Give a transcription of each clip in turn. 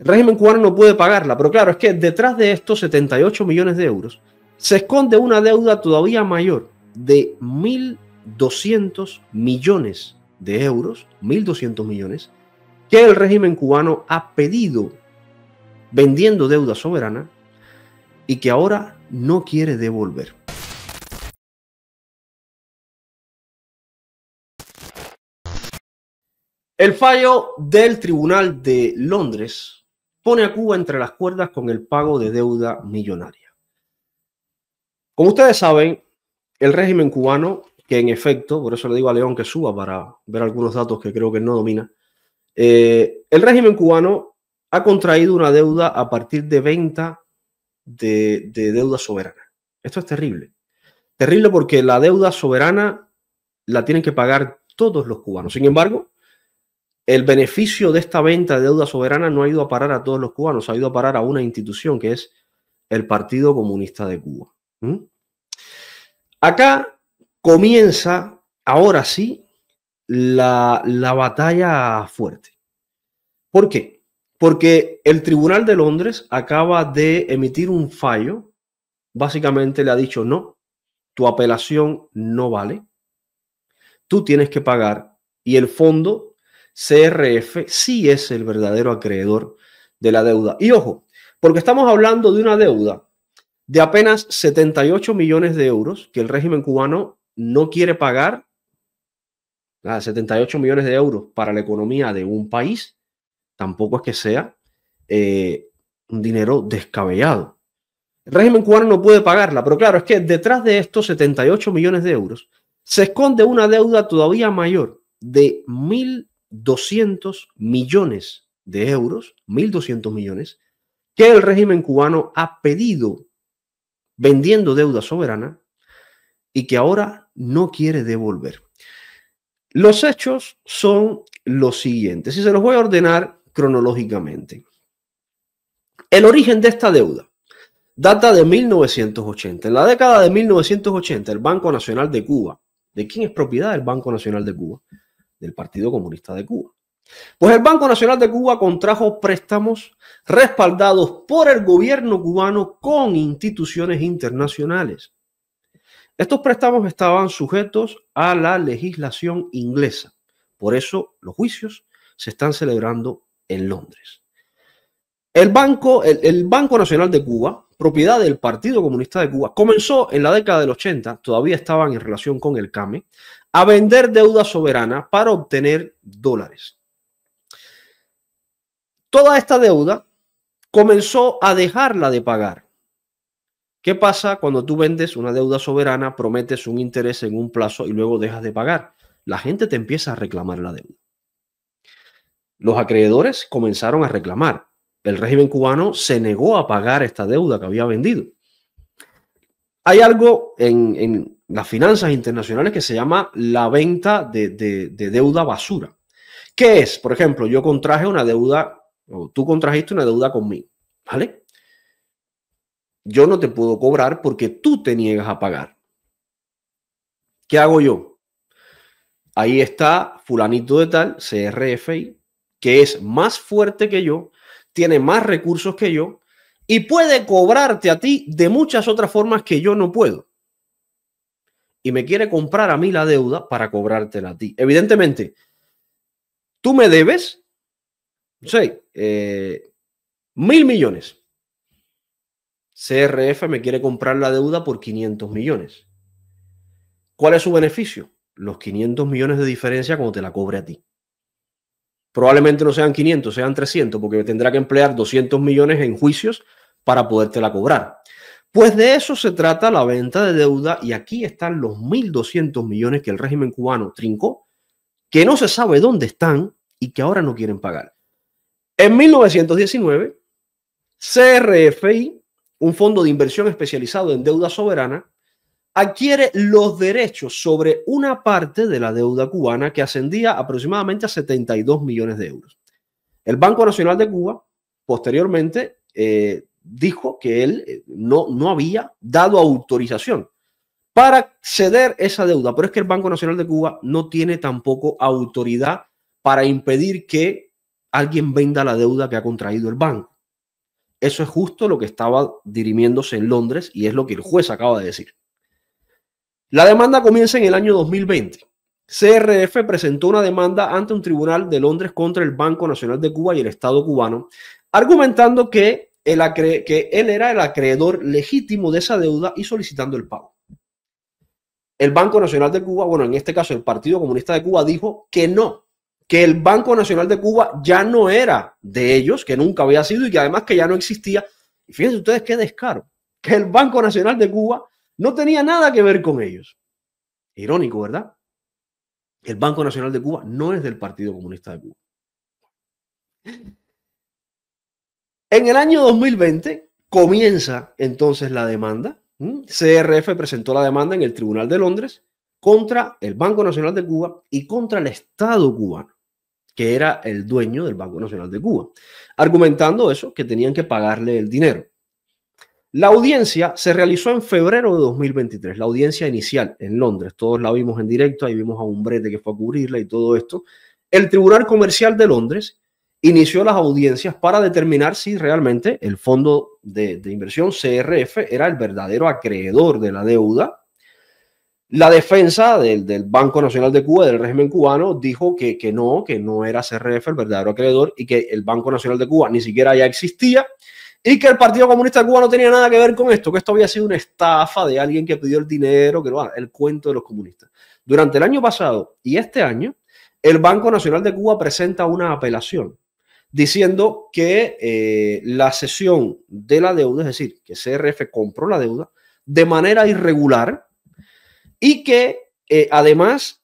El régimen cubano no puede pagarla, pero claro, es que detrás de estos 78 millones de euros se esconde una deuda todavía mayor de 1.200 millones de euros, 1.200 millones, que el régimen cubano ha pedido vendiendo deuda soberana y que ahora no quiere devolver. El fallo del Tribunal de Londres pone a Cuba entre las cuerdas con el pago de deuda millonaria. Como ustedes saben, el régimen cubano, que en efecto, por eso le digo a León que suba para ver algunos datos que creo que no domina, eh, el régimen cubano ha contraído una deuda a partir de venta de, de deuda soberana. Esto es terrible. Terrible porque la deuda soberana la tienen que pagar todos los cubanos. Sin embargo, el beneficio de esta venta de deuda soberana no ha ido a parar a todos los cubanos, ha ido a parar a una institución que es el Partido Comunista de Cuba. Acá comienza, ahora sí, la, la batalla fuerte. ¿Por qué? Porque el Tribunal de Londres acaba de emitir un fallo, básicamente le ha dicho, no, tu apelación no vale, tú tienes que pagar y el fondo CRF sí es el verdadero acreedor de la deuda. Y ojo, porque estamos hablando de una deuda de apenas 78 millones de euros que el régimen cubano no quiere pagar. 78 millones de euros para la economía de un país tampoco es que sea eh, un dinero descabellado. El régimen cubano no puede pagarla, pero claro, es que detrás de estos 78 millones de euros se esconde una deuda todavía mayor de mil 200 millones de euros, 1.200 millones, que el régimen cubano ha pedido vendiendo deuda soberana y que ahora no quiere devolver. Los hechos son los siguientes y se los voy a ordenar cronológicamente. El origen de esta deuda data de 1980. En la década de 1980, el Banco Nacional de Cuba, ¿de quién es propiedad el Banco Nacional de Cuba? Del Partido Comunista de Cuba. Pues el Banco Nacional de Cuba contrajo préstamos respaldados por el gobierno cubano con instituciones internacionales. Estos préstamos estaban sujetos a la legislación inglesa. Por eso los juicios se están celebrando en Londres. El Banco, el, Banco Nacional de Cuba, propiedad del Partido Comunista de Cuba, comenzó en la década del 80, todavía estaban en relación con el CAME, a vender deuda soberana para obtener dólares. Toda esta deuda comenzó a dejarla de pagar. ¿Qué pasa cuando tú vendes una deuda soberana, prometes un interés en un plazo y luego dejas de pagar? La gente te empieza a reclamar la deuda. Los acreedores comenzaron a reclamar. El régimen cubano se negó a pagar esta deuda que había vendido. Hay algo en, las finanzas internacionales que se llama la venta de, deuda basura. ¿Qué es? Por ejemplo, yo contraje una deuda, o tú contrajiste una deuda conmigo, ¿vale? Yo no te puedo cobrar porque tú te niegas a pagar. ¿Qué hago yo? Ahí está fulanito de tal, CRFI, que es más fuerte que yo, tiene más recursos que yo y puede cobrarte a ti de muchas otras formas que yo no puedo y me quiere comprar a mí la deuda para cobrártela a ti. Evidentemente, tú me debes, no sé, eh, mil millones. CRF me quiere comprar la deuda por 500 millones. ¿Cuál es su beneficio? Los 500 millones de diferencia cuando te la cobre a ti. Probablemente no sean 500, sean 300, porque tendrá que emplear 200 millones en juicios para podértela cobrar. Pues de eso se trata la venta de deuda y aquí están los 1.200 millones que el régimen cubano trincó, que no se sabe dónde están y que ahora no quieren pagar. En 1919, CRFI, un fondo de inversión especializado en deuda soberana, adquiere los derechos sobre una parte de la deuda cubana que ascendía aproximadamente a 72 millones de euros. El Banco Nacional de Cuba, posteriormente, eh, dijo que él eh, no, no había dado autorización para ceder esa deuda, pero es que el Banco Nacional de Cuba no tiene tampoco autoridad para impedir que alguien venda la deuda que ha contraído el banco. Eso es justo lo que estaba dirimiéndose en Londres y es lo que el juez acaba de decir. La demanda comienza en el año 2020. CRF presentó una demanda ante un tribunal de Londres contra el Banco Nacional de Cuba y el Estado cubano, argumentando que él, que él era el acreedor legítimo de esa deuda y solicitando el pago. El Banco Nacional de Cuba, bueno, en este caso el Partido Comunista de Cuba dijo que no, que el Banco Nacional de Cuba ya no era de ellos, que nunca había sido y que además que ya no existía. Y fíjense ustedes qué descaro, que el Banco Nacional de Cuba no tenía nada que ver con ellos. Irónico, ¿verdad? El Banco Nacional de Cuba no es del Partido Comunista de Cuba. En el año 2020 comienza entonces la demanda. CRF presentó la demanda en el Tribunal de Londres contra el Banco Nacional de Cuba y contra el Estado cubano que era el dueño del Banco Nacional de Cuba, argumentando eso, que tenían que pagarle el dinero. La audiencia se realizó en febrero de 2023, la audiencia inicial en Londres. Todos la vimos en directo, ahí vimos a un brete que fue a cubrirla y todo esto. El Tribunal Comercial de Londres inició las audiencias para determinar si realmente el fondo de, inversión CRF era el verdadero acreedor de la deuda la defensa del, Banco Nacional de Cuba, del régimen cubano, dijo que, que, no, que no era CRF el verdadero acreedor y que el Banco Nacional de Cuba ni siquiera ya existía y que el Partido Comunista de Cuba no tenía nada que ver con esto, que esto había sido una estafa de alguien que pidió el dinero, que no, el cuento de los comunistas. Durante el año pasado y este año, el Banco Nacional de Cuba presenta una apelación diciendo que eh, la cesión de la deuda, es decir, que CRF compró la deuda de manera irregular, y que eh, además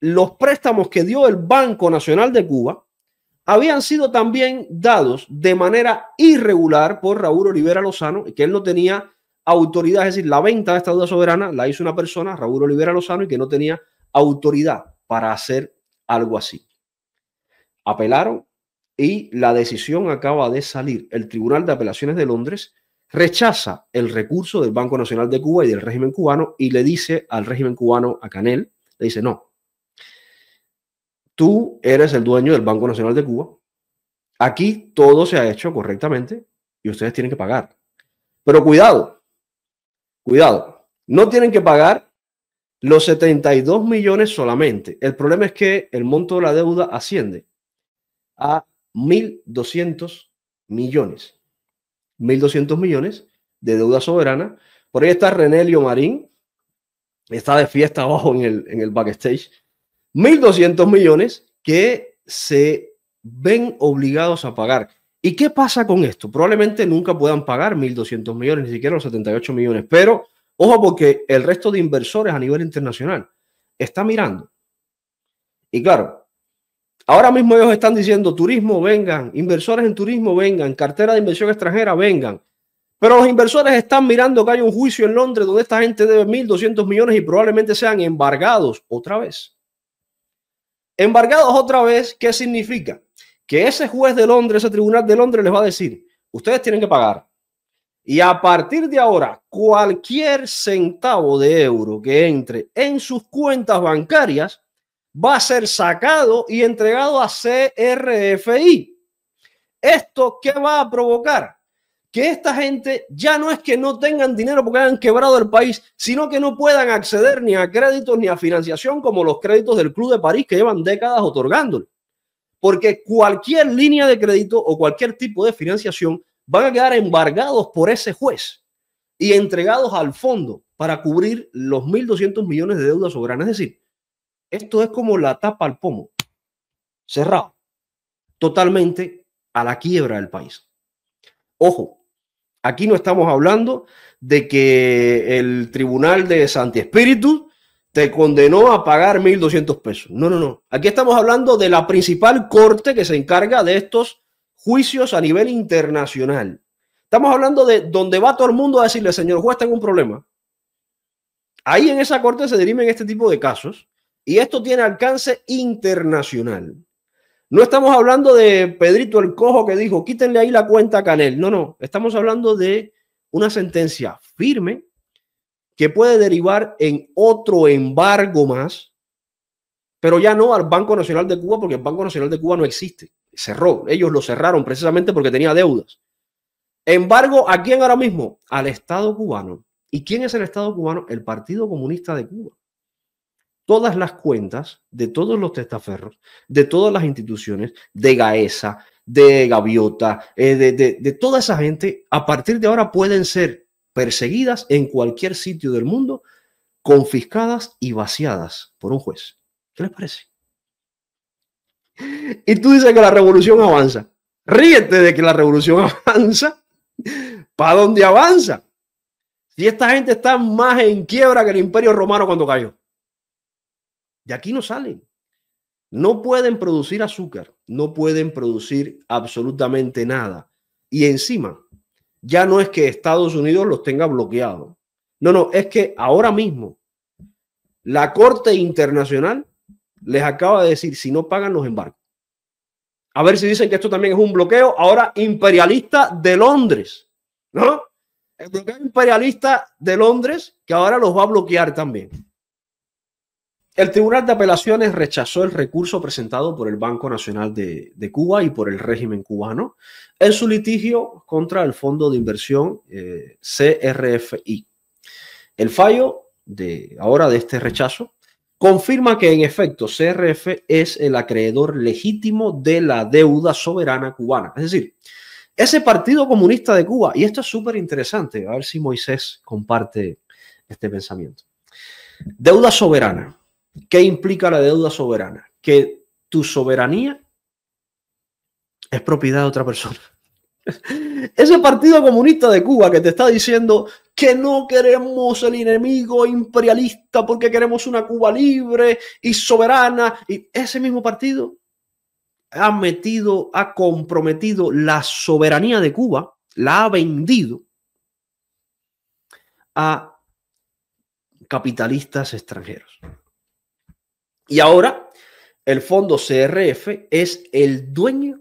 los préstamos que dio el Banco Nacional de Cuba habían sido también dados de manera irregular por Raúl Olivera Lozano y que él no tenía autoridad, es decir, la venta de esta deuda soberana la hizo una persona, Raúl Olivera Lozano, y que no tenía autoridad para hacer algo así. Apelaron y la decisión acaba de salir. El Tribunal de Apelaciones de Londres rechaza el recurso del Banco Nacional de Cuba y del régimen cubano y le dice al régimen cubano, a Canel, le dice, no, tú eres el dueño del Banco Nacional de Cuba, aquí todo se ha hecho correctamente y ustedes tienen que pagar. Pero cuidado, cuidado, no tienen que pagar los 72 millones solamente. El problema es que el monto de la deuda asciende a 1.200 millones. 1.200 millones de deuda soberana. Por ahí está Renelio Marín, está de fiesta abajo en el, en el backstage. 1.200 millones que se ven obligados a pagar. ¿Y qué pasa con esto? Probablemente nunca puedan pagar 1.200 millones, ni siquiera los 78 millones, pero ojo porque el resto de inversores a nivel internacional está mirando. Y claro, Ahora mismo ellos están diciendo turismo, vengan, inversores en turismo, vengan, cartera de inversión extranjera, vengan. Pero los inversores están mirando que hay un juicio en Londres donde esta gente debe 1.200 millones y probablemente sean embargados otra vez. Embargados otra vez, ¿qué significa? Que ese juez de Londres, ese tribunal de Londres les va a decir, ustedes tienen que pagar. Y a partir de ahora, cualquier centavo de euro que entre en sus cuentas bancarias va a ser sacado y entregado a CRFI. ¿Esto qué va a provocar? Que esta gente ya no es que no tengan dinero porque hayan quebrado el país, sino que no puedan acceder ni a créditos ni a financiación como los créditos del Club de París que llevan décadas otorgándole. Porque cualquier línea de crédito o cualquier tipo de financiación van a quedar embargados por ese juez y entregados al fondo para cubrir los 1.200 millones de deudas soberanas. Es decir, esto es como la tapa al pomo, cerrado, totalmente a la quiebra del país. Ojo, aquí no estamos hablando de que el tribunal de Santi Espíritu te condenó a pagar 1.200 pesos. No, no, no. Aquí estamos hablando de la principal corte que se encarga de estos juicios a nivel internacional. Estamos hablando de donde va todo el mundo a decirle, señor juez, tengo un problema. Ahí en esa corte se dirimen este tipo de casos y esto tiene alcance internacional. No estamos hablando de Pedrito el Cojo que dijo, quítenle ahí la cuenta a Canel. No, no, estamos hablando de una sentencia firme que puede derivar en otro embargo más, pero ya no al Banco Nacional de Cuba, porque el Banco Nacional de Cuba no existe. cerró. Ellos lo cerraron precisamente porque tenía deudas. Embargo, ¿a quién ahora mismo? Al Estado cubano. ¿Y quién es el Estado cubano? El Partido Comunista de Cuba. Todas las cuentas de todos los testaferros, de todas las instituciones, de Gaesa, de Gaviota, eh, de, de toda esa gente, a partir de ahora pueden ser perseguidas en cualquier sitio del mundo, confiscadas y vaciadas por un juez. ¿Qué les parece? Y tú dices que la revolución avanza. Ríete de que la revolución avanza. ¿Para dónde avanza? Si esta gente está más en quiebra que el imperio romano cuando cayó. De aquí no salen. No pueden producir azúcar, no pueden producir absolutamente nada. Y encima, ya no es que Estados Unidos los tenga bloqueados. No, no, es que ahora mismo la Corte Internacional les acaba de decir si no pagan los embargos. A ver si dicen que esto también es un bloqueo ahora imperialista de Londres, ¿no? El bloqueo imperialista de Londres que ahora los va a bloquear también. El Tribunal de Apelaciones rechazó el recurso presentado por el Banco Nacional de, Cuba y por el régimen cubano en su litigio contra el Fondo de Inversión eh, CRFI. El fallo de ahora de este rechazo confirma que en efecto CRF es el acreedor legítimo de la deuda soberana cubana. Es decir, ese Partido Comunista de Cuba, y esto es súper interesante, a ver si Moisés comparte este pensamiento. Deuda soberana. ¿Qué implica la deuda soberana? Que tu soberanía es propiedad de otra persona. Ese Partido Comunista de Cuba que te está diciendo que no queremos el enemigo imperialista porque queremos una Cuba libre y soberana, y ese mismo partido ha metido, ha comprometido la soberanía de Cuba, la ha vendido a capitalistas extranjeros. Y ahora el fondo CRF es el dueño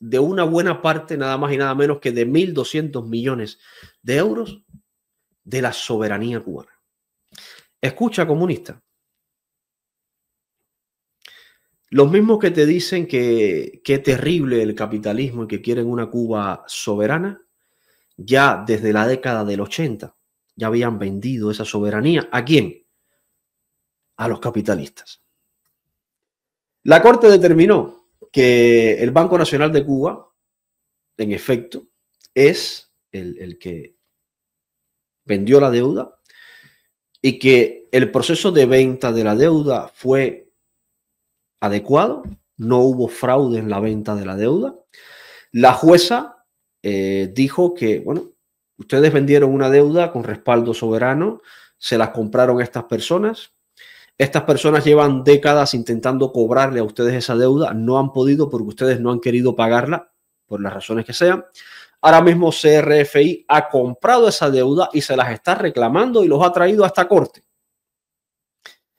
de una buena parte, nada más y nada menos que de 1.200 millones de euros de la soberanía cubana. Escucha, comunista. Los mismos que te dicen que qué terrible el capitalismo y que quieren una Cuba soberana, ya desde la década del 80 ya habían vendido esa soberanía. ¿A quién? A los capitalistas. La Corte determinó que el Banco Nacional de Cuba, en efecto, es el, que vendió la deuda y que el proceso de venta de la deuda fue adecuado, no hubo fraude en la venta de la deuda. La jueza eh, dijo que, bueno, ustedes vendieron una deuda con respaldo soberano, se las compraron estas personas, estas personas llevan décadas intentando cobrarle a ustedes esa deuda, no han podido porque ustedes no han querido pagarla, por las razones que sean. Ahora mismo CRFI ha comprado esa deuda y se las está reclamando y los ha traído a esta corte.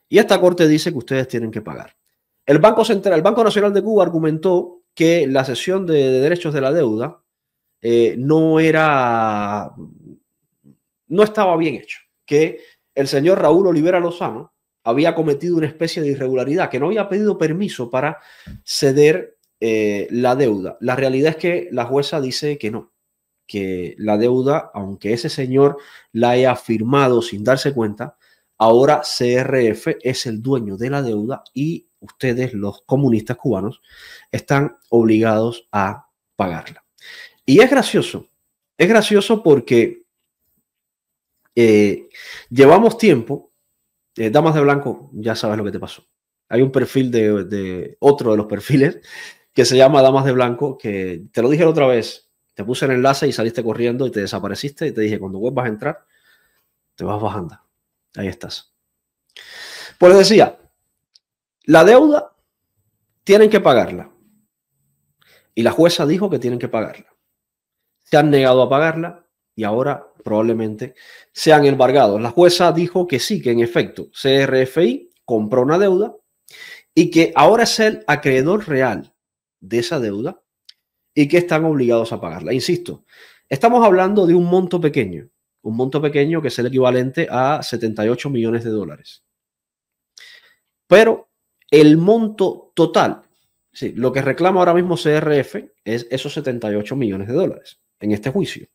Y esta corte dice que ustedes tienen que pagar. El Banco Central, el Banco Nacional de Cuba argumentó que la cesión de, derechos de la deuda eh, no era, no estaba bien hecho, que el señor Raúl Olivera Lozano había cometido una especie de irregularidad, que no había pedido permiso para ceder eh, la deuda. La realidad es que la jueza dice que no, que la deuda, aunque ese señor la haya firmado sin darse cuenta, ahora CRF es el dueño de la deuda y ustedes, los comunistas cubanos, están obligados a pagarla. Y es gracioso, es gracioso porque eh, llevamos tiempo eh, Damas de Blanco, ya sabes lo que te pasó. Hay un perfil de, otro de los perfiles que se llama Damas de Blanco, que te lo dije la otra vez, te puse el enlace y saliste corriendo y te desapareciste y te dije, cuando vuelvas a entrar, te vas bajando. Ahí estás. Pues decía, la deuda tienen que pagarla. Y la jueza dijo que tienen que pagarla. Se han negado a pagarla y ahora probablemente sean embargados. La jueza dijo que sí, que en efecto CRFI compró una deuda y que ahora es el acreedor real de esa deuda y que están obligados a pagarla. Insisto, estamos hablando de un monto pequeño, un monto pequeño que es el equivalente a 78 millones de dólares. Pero el monto total, Sí, lo que reclama ahora mismo CRF es esos 78 millones de dólares en este juicio.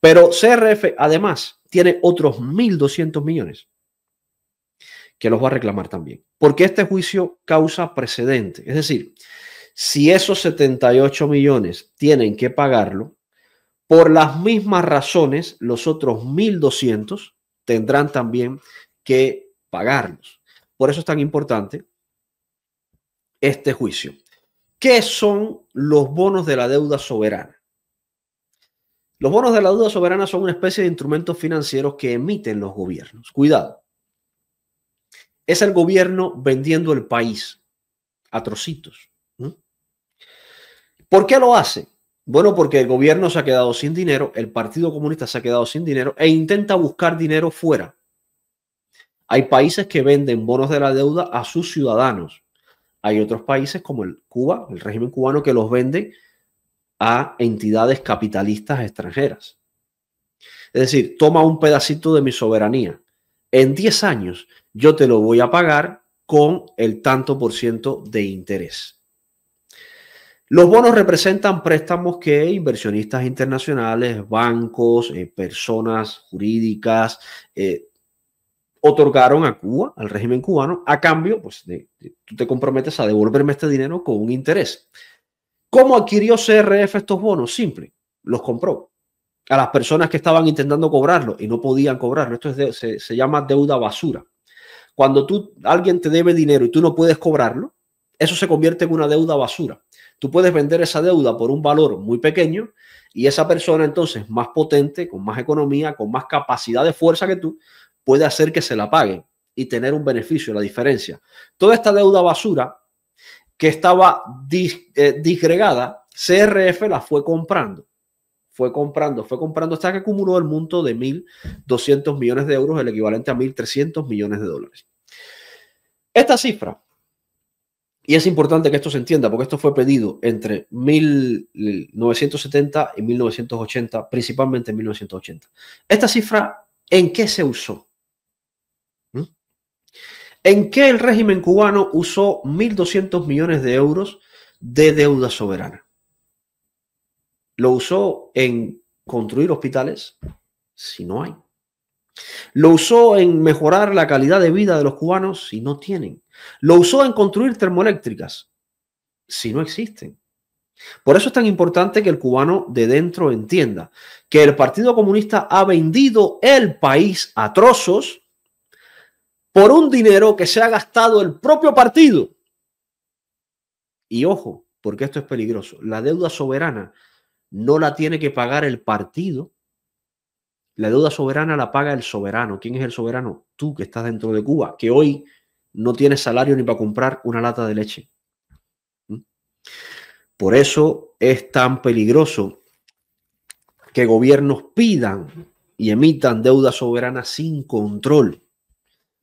Pero CRF además tiene otros 1.200 millones que los va a reclamar también. Porque este juicio causa precedente. Es decir, si esos 78 millones tienen que pagarlo, por las mismas razones, los otros 1.200 tendrán también que pagarlos. Por eso es tan importante este juicio. ¿Qué son los bonos de la deuda soberana? Los bonos de la deuda soberana son una especie de instrumentos financieros que emiten los gobiernos. Cuidado. Es el gobierno vendiendo el país a trocitos. ¿Por qué lo hace? Bueno, porque el gobierno se ha quedado sin dinero, el Partido Comunista se ha quedado sin dinero e intenta buscar dinero fuera. Hay países que venden bonos de la deuda a sus ciudadanos. Hay otros países como el Cuba, el régimen cubano, que los vende a entidades capitalistas extranjeras. Es decir, toma un pedacito de mi soberanía. En 10 años yo te lo voy a pagar con el tanto por ciento de interés. Los bonos representan préstamos que inversionistas internacionales, bancos, eh, personas jurídicas eh, otorgaron a Cuba, al régimen cubano, a cambio, pues tú te comprometes a devolverme este dinero con un interés. ¿Cómo adquirió CRF estos bonos? Simple, los compró a las personas que estaban intentando cobrarlo y no podían cobrarlo. Esto es se, llama deuda basura. Cuando tú, alguien te debe dinero y tú no puedes cobrarlo, eso se convierte en una deuda basura. Tú puedes vender esa deuda por un valor muy pequeño y esa persona entonces más potente, con más economía, con más capacidad de fuerza que tú, puede hacer que se la pague y tener un beneficio, la diferencia. Toda esta deuda basura que estaba eh, disgregada, CRF la fue comprando. Fue comprando, fue comprando hasta que acumuló el monto de 1.200 millones de euros, el equivalente a 1.300 millones de dólares. Esta cifra, y es importante que esto se entienda, porque esto fue pedido entre 1970 y 1980, principalmente en 1980. Esta cifra, ¿en qué se usó? ¿En qué el régimen cubano usó 1.200 millones de euros de deuda soberana? ¿Lo usó en construir hospitales? Si no hay. ¿Lo usó en mejorar la calidad de vida de los cubanos? Si no tienen. ¿Lo usó en construir termoeléctricas? Si no existen. Por eso es tan importante que el cubano de dentro entienda que el Partido Comunista ha vendido el país a trozos por un dinero que se ha gastado el propio partido. Y ojo, porque esto es peligroso, la deuda soberana no la tiene que pagar el partido. La deuda soberana la paga el soberano. ¿Quién es el soberano? Tú que estás dentro de Cuba, que hoy no tienes salario ni para comprar una lata de leche. ¿Mm? Por eso es tan peligroso que gobiernos pidan y emitan deuda soberana sin control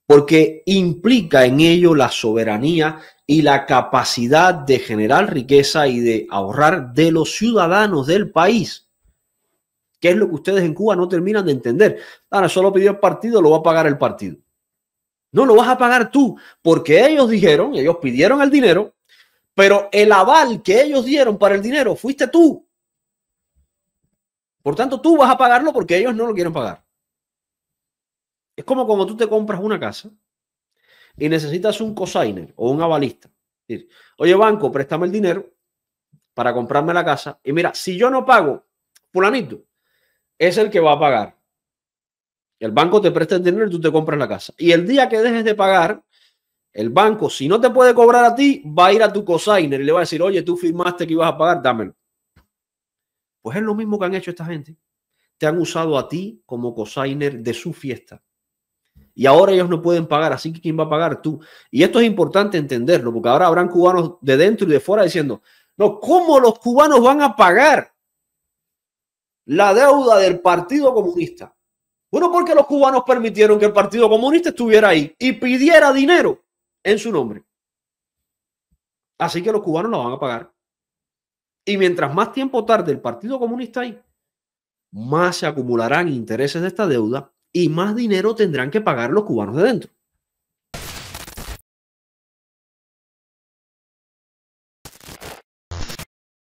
porque implica en ello la soberanía y la capacidad de generar riqueza y de ahorrar de los ciudadanos del país. ¿Qué es lo que ustedes en Cuba no terminan de entender? Ahora, solo pidió el partido, lo va a pagar el partido. No, lo vas a pagar tú, porque ellos dijeron, ellos pidieron el dinero, pero el aval que ellos dieron para el dinero fuiste tú. Por tanto, tú vas a pagarlo porque ellos no lo quieren pagar. Es como cuando tú te compras una casa y necesitas un cosigner o un avalista. Oye, banco, préstame el dinero para comprarme la casa. Y mira, si yo no pago, fulanito, es el que va a pagar. El banco te presta el dinero y tú te compras la casa. Y el día que dejes de pagar, el banco, si no te puede cobrar a ti, va a ir a tu cosigner y le va a decir, oye, tú firmaste que ibas a pagar, dámelo. Pues es lo mismo que han hecho esta gente. Te han usado a ti como cosigner de su fiesta y ahora ellos no pueden pagar, así que ¿quién va a pagar? Tú. Y esto es importante entenderlo, porque ahora habrán cubanos de dentro y de fuera diciendo, no, ¿cómo los cubanos van a pagar la deuda del Partido Comunista? Bueno, porque los cubanos permitieron que el Partido Comunista estuviera ahí y pidiera dinero en su nombre. Así que los cubanos lo van a pagar. Y mientras más tiempo tarde el Partido Comunista ahí, más se acumularán intereses de esta deuda y más dinero tendrán que pagar los cubanos de dentro.